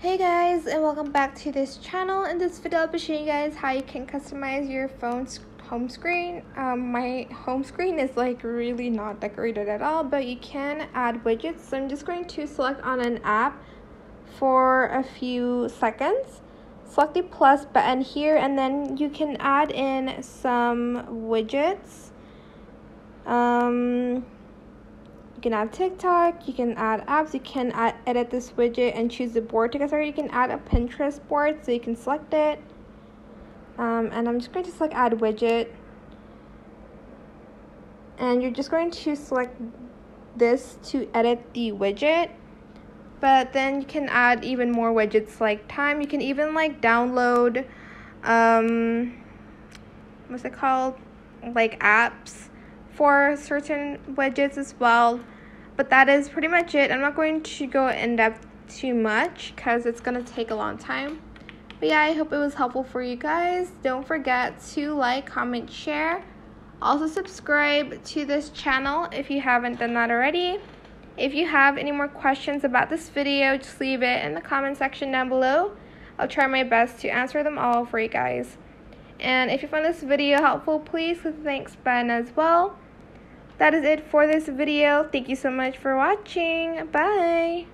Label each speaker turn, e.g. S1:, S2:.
S1: Hey guys and welcome back to this channel. In this video I'll be showing you guys how you can customize your phone's home screen. Um, my home screen is like really not decorated at all but you can add widgets. So I'm just going to select on an app for a few seconds. Select the plus button here and then you can add in some widgets. Um, you can add TikTok, you can add apps, you can add, edit this widget and choose the board to get started. You can add a Pinterest board, so you can select it. Um, and I'm just going to select add widget. And you're just going to select this to edit the widget. But then you can add even more widgets like time. You can even like download, um, what's it called? Like apps for certain widgets as well. But that is pretty much it. I'm not going to go in depth too much because it's going to take a long time. But yeah, I hope it was helpful for you guys. Don't forget to like, comment, share. Also subscribe to this channel if you haven't done that already. If you have any more questions about this video, just leave it in the comment section down below. I'll try my best to answer them all for you guys. And if you found this video helpful, please click the thanks button as well that is it for this video. Thank you so much for watching. Bye.